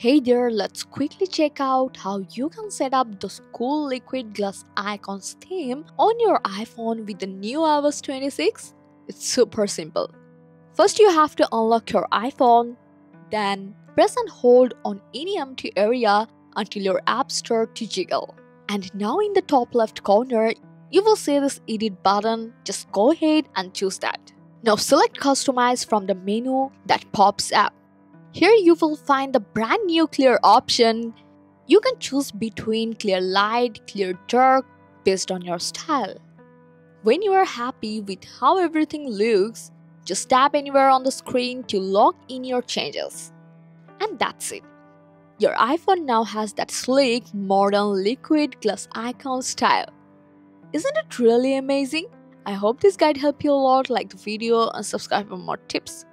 Hey there, let's quickly check out how you can set up the cool liquid glass icons theme on your iPhone with the new iOS 26. It's super simple. First, you have to unlock your iPhone, then press and hold on any empty area until your app starts to jiggle. And now in the top left corner, you will see this edit button. Just go ahead and choose that. Now select customize from the menu that pops up. Here you will find the brand new clear option. You can choose between clear light, clear dark based on your style. When you are happy with how everything looks, just tap anywhere on the screen to lock in your changes. And that's it. Your iPhone now has that sleek, modern liquid glass icon style. Isn't it really amazing? I hope this guide helped you a lot. Like the video and subscribe for more tips.